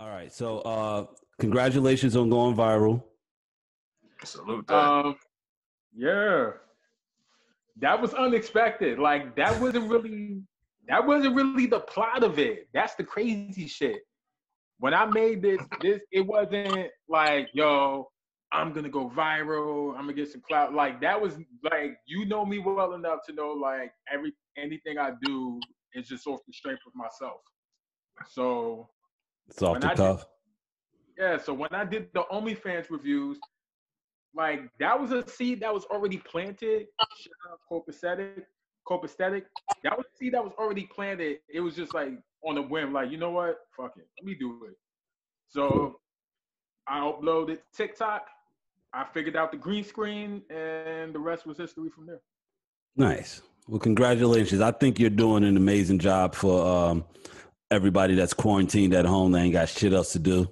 All right. So, uh, congratulations on going viral. Salute that. Um, yeah, that was unexpected. Like that wasn't really that wasn't really the plot of it. That's the crazy shit. When I made this, this it wasn't like yo, I'm gonna go viral. I'm gonna get some clout. Like that was like you know me well enough to know like every anything I do is just off the strength of myself. So It's off When the I did- yeah, so when I did the OnlyFans reviews, like that was a seed that was already planted. Shout out copacetic, copacetic. That was a seed that was already planted. It was just like on a whim, like you know what, fuck it, let me do it. So I uploaded TikTok. I figured out the green screen, and the rest was history from there. Nice. Well, congratulations. I think you're doing an amazing job for um, everybody that's quarantined at home. They ain't got shit else to do.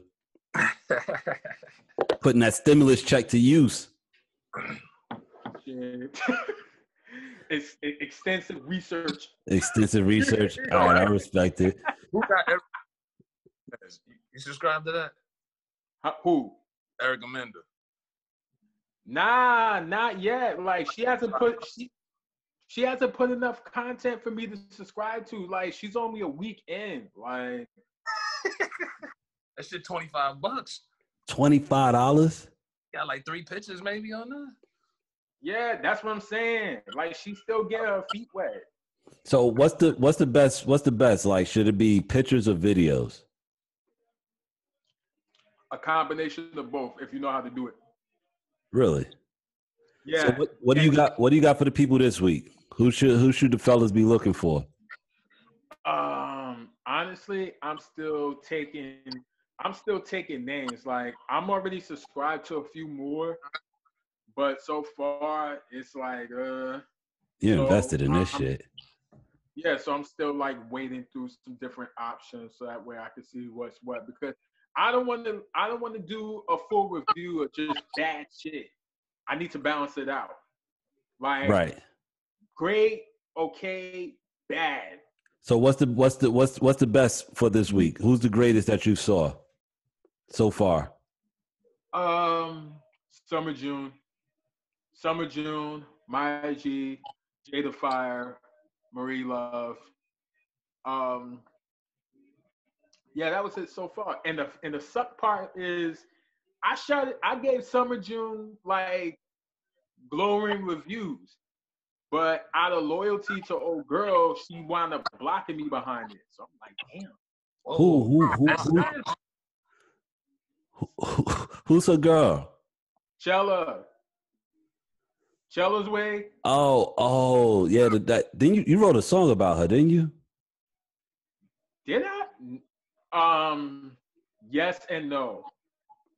Putting that stimulus check to use. Shit. it's extensive research. Extensive research. All right, I respect it. Who got every- You subscribe to that? Huh, Who? Erica Mena. Nah, not yet. Like she hasn't put she, she hasn't put enough content for me to subscribe to. Like she's only a week in. Like That shit 25 bucks. Twenty-five dollars. Got like three pictures maybe on there. yeah, that's what I'm saying. Like she still get her feet wet. So what's the what's the best? What's the best? Like, should it be pictures or videos? A combination of both, if you know how to do it. Really? Yeah. So what, what do you got? What do you got for the people this week? Who should who should the fellas be looking for? Um, honestly, I'm still taking I'm still taking names. Like I'm already subscribed to a few more, but so far it's like uh You So, invested in this um, shit. yeah, so I'm still like wading through some different options so that way I can see what's what because I don't want to I don't want to do a full review of just bad shit. I need to balance it out. Like Right. Great, okay, bad. So what's the what's the what's what's the best for this week? Who's the greatest that you saw so far? Um, Summer June, Summer June, Maya G, Jada Fire, Marie Love. Um, yeah, that was it so far. And the and the suck part is, I shot. I gave Summer June like glowing reviews, but out of loyalty to old girl, she wound up blocking me behind it. So I'm like, damn. Who who who, who, who who's her girl? Chella. Chella's way. Oh oh yeah, the, that then you you wrote a song about her, didn't you? Did I? Um, yes and no.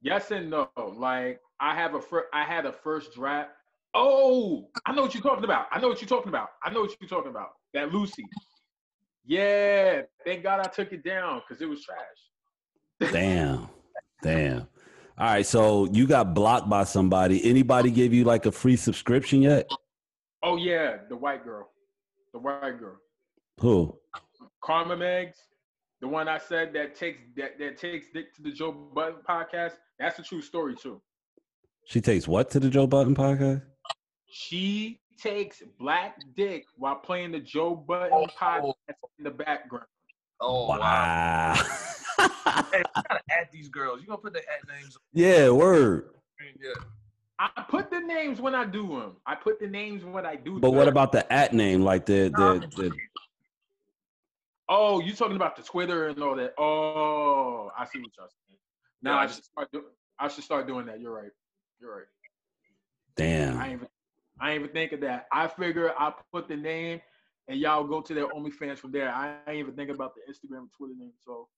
Yes and no. Like I have a fir- I had a first draft. Oh, I know what you're talking about. I know what you're talking about. I know what you're talking about. That Lucy. Yeah, thank God I took it down because it was trash. Damn, damn. All right, so you got blocked by somebody. Anybody give you like a free subscription yet? Oh yeah, the white girl, the white girl, Who? Karma Megs, the one I said that takes that that takes Dick to the Joe Budden podcast. That's a true story too. She takes what to the Joe Budden podcast? She takes black dick while playing the Joe Budden oh. podcast in the background. Oh wow. Wow. Hey, you gotta add these girls. You gonna put the ad names on yeah, word. Yeah. I put the names when I do them. I put the names when I do. But what about the at name? Like the the, the Oh, you talking about the Twitter and all that? Oh, I see what y'all saying. Now Yeah, I I should start. Do- I should start doing that. You're right. You're right. I damn. ain't even. I ain't even think of that. I figure I put the name, and y'all go to their OnlyFans from there. I ain't even think about the Instagram and Twitter name. So,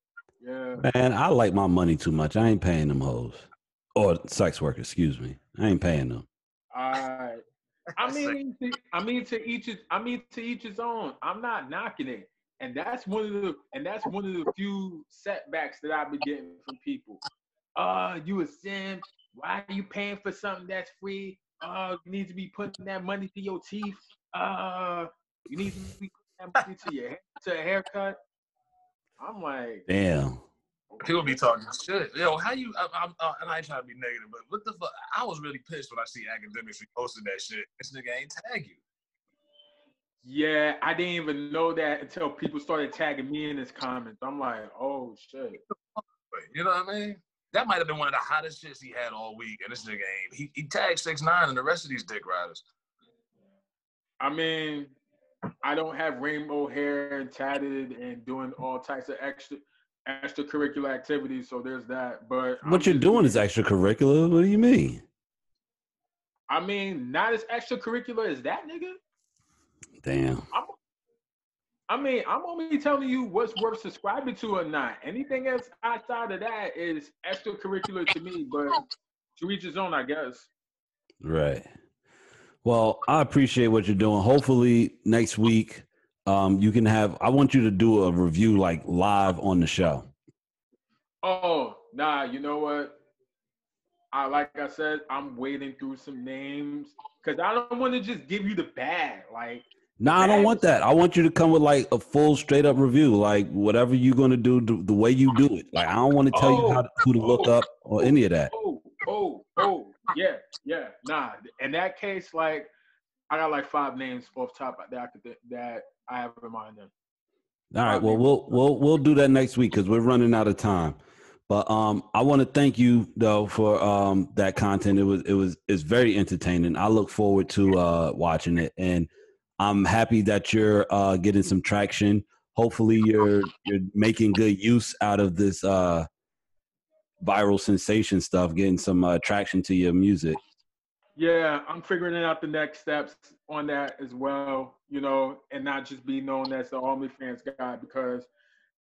yeah. Man, I like my money too much. I ain't paying them hoes. Or sex workers, excuse me. I ain't paying them. All right. I mean, to- I mean to each his, I mean to each his own. I'm not knocking it, and that's one of the and that's one of the few setbacks that I've been getting from people. Uh, you a simp? Why are you paying for something that's free? Uh, you need to be putting that money to your teeth. Uh, you need to be putting that money to your to a haircut. I'm like, Damn. People be talking shit. Yo, how you? I, I'm, uh, and I ain't trying to be negative, but what the fuck? I was really pissed when I see Akademiks reposting that shit. This nigga ain't tag you. Yeah, I didn't even know that until people started tagging me in his comments. I'm like, oh shit. You know what I mean? That might have been one of the hottest shits he had all week, and this nigga ain't. He, he tagged 6ix9ine and the rest of these dick riders. I mean, I don't have rainbow hair and tatted and doing all types of extra extracurricular activities, so there's that. But I'm What you're just- doing is extracurricular. What do you mean? I mean, not as extracurricular as that nigga. Damn. I mean, I'm only telling you what's worth subscribing to or not. Anything else outside of that is extracurricular to me, but to each his own, I guess. Right. Well, I appreciate what you're doing. Hopefully next week, um, you can have. I want you to do a review like live on the show. Oh, nah, you know what? I like I said, I'm wading through some names because I don't want to just give you the bad. Like, No, I don't want that. I want you to come with like a full, straight up review, like whatever you're gonna do, the, the way you do it. Like I don't want to tell you how to, who to look up or any of that. oh, oh, oh, yeah, yeah, nah. In that case, like, I got like five names off top that I could that I have in mind. Then. All right. Well, we'll we'll we'll do that next week because we're running out of time. But um, I want to thank you though for um that content. It was it was it's very entertaining. I look forward to uh watching it, and I'm happy that you're uh getting some traction. Hopefully, you're you're making good use out of this uh viral sensation stuff, getting some uh, traction to your music. Yeah, I'm figuring out the next steps on that as well, you know, and not just be known as the OnlyFans guy because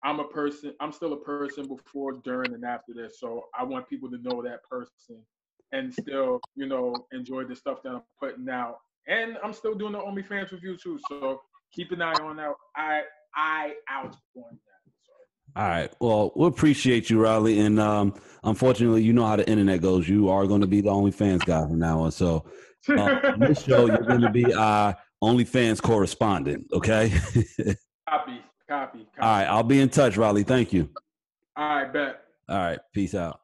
I'm a person, I'm still a person before, during, and after this. So I want people to know that person and still, you know, enjoy the stuff that I'm putting out. And I'm still doing the OnlyFans review too. So keep an eye on that. I I out on that. So. All right. Well, we appreciate you, Riley. And um, unfortunately, you know how the internet goes. You are going to be the OnlyFans guy from now on. So uh, on this show, you're going to be our OnlyFans correspondent. Okay. copy, copy, copy. All right. I'll be in touch, Riley. Thank you. All right, bet. All right. Peace out.